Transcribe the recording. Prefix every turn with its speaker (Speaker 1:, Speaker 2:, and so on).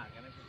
Speaker 1: ากกันนะคุณ